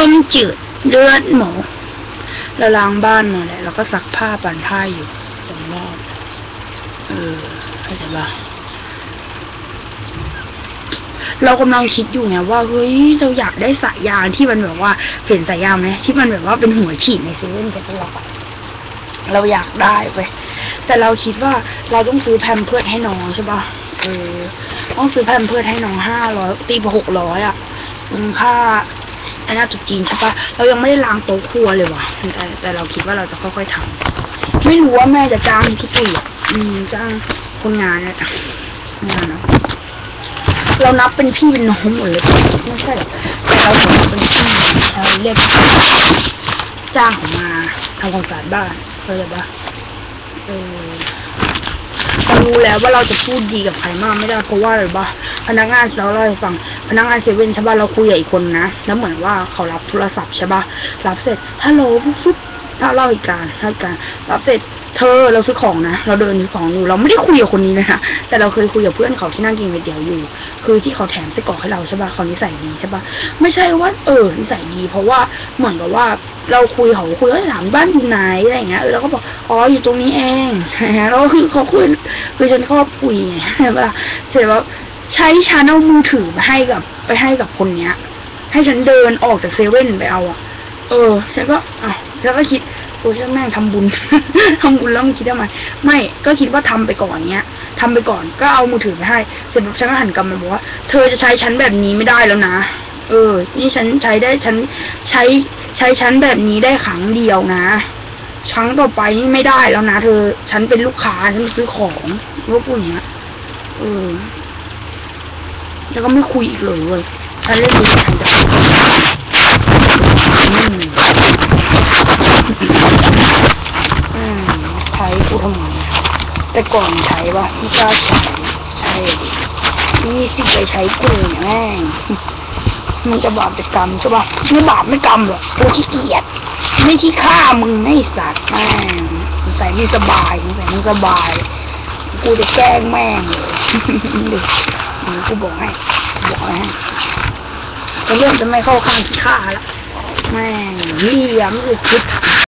้มจืดเลือดหมูเราล้างบ้านมาแล้วเราก็ซักผ้าปั่นผ้าอยู่ตรงรอบเออเข้าใจปะเรากำลังคิดอยู่ไงว่าเฮ้ยเราอยากได้สายยางที่มันแบบว่าเห็นสายยางไหมที่มันแบบว่าเป็นหัวฉีดในเซเว่นกันตลอดเราอยากได้ไปแต่เราคิดว่าเราต้องซื้อแพมเพิร์ดให้น้องใช่ปะเออต้องซื้อแพมเพิร์ดให้น้องห้าร้อยตีไปหกร้อยอะอืมค่า อันน่าจุดจีนใช่ปะเรายังไม่ได้ล้างโต๊ะครัวเลยว่ะแต่แต่เราคิดว่าเราจะค่อยๆทำไม่รู้ว่าแม่จะจ้างทุกปีอืมจ้างคนงานเนี่ยงานเนาะเรานับเป็นพี่เป็นน้องหมดเลยไม่ใช่แต่เราถือว่าเป็นพี่เราเรียกจ้างเขามาทำความสะอาดบ้านเข้าใจปะเออเรารู้แล้วว่าเราจะพูดดีกับใครมากไม่ได้เพราะว่าอะไรบ้าพนักงานเราเล่าให้ฟัง พนักงานเซเว่นใช่ป่ะเราคุยกับอีกคนนะแล้วเหมือนว่าเขารับโทรศัพท์ใช่ป่ะรับเสร็จฮัลโหลปุ๊บถ้าเล่าอีกการเล่าอีกการรับเสร็จเธอเราซื้อของนะ เราเดินซื้อของอยู่ เราไม่ได้คุยกับคนนี้นะแต่เราเคยคุยกับเพื่อนเขาที่นั่งกินก๋วยเตี๋ยวอยู่ คือที่เขาแถมไส้กรอกให้เราใช่ป่ะเขานิสัยดีใช่ป่ะไม่ใช่ว่า เออนิสัยดี เพราะว่าเหมือนกับว่าเราคุยเขาคุยเขาถามบ้านอยู่ไหนอะไรเงี้ยเออเราก็บอกอ๋ออยู่ตรงนี้เองแล้วคือเขาคุยคือฉันชอบคุยไงใช่ปะล่ะเสร็จแล้ว ใช้ฉันเอามือถือไปให้กับ ไปให้กับคนเนี้ย ให้ฉันเดินออกจากเซเว่นไปเอาอะ เออ ฉันก็อะฉันก็คิดโอ้ฉันแม่งทำบุญทำบุญแล้วมึงคิดทำไมไม่ ก็คิดว่าทำไปก่อนเนี้ยทำไปก่อน ก็เอามือถือไปให้ เสร็จปุ๊บฉันก็หันกลับมาบอกว่า เธอจะใช้ฉันแบบนี้ไม่ได้แล้วนะ เออ นี่ฉันใช้ได้ฉันใช้ใช้ฉันแบบนี้ได้ครั้งเดียวนะครั้งต่อไปนี่ไม่ได้แล้วนะ เธอ ฉันเป็นลูกค้าฉันซื้อของพูดอย่างเงี้ย เออ แล้วก็ไม่คุยอีกเลยเว้ยฉันเล่นมือถือจะอืมอืมใช้กูทำไมอแต่ก่อนใช้ปะไม่กล้าใช้ ใช่นี่สิไปใช้กูเนี่ยแม่งมันจะบาปจะกรรมใช่ปะไม่บาปไม่กรรมหรอกกูขี้เกียจไม่ที่ฆ่ามึงไม่สัตว์แม่งสงสัยไม่สบายสงสัยมึงสบาย กูจะแกล้งแม่งเลย กูบอกให้บอกให้กูเรื่องจะไม่เข้าข้างที่ฆ่าละแม่งเลี่ยมสุด